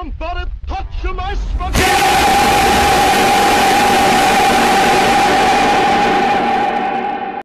Somebody touch my spaghetti!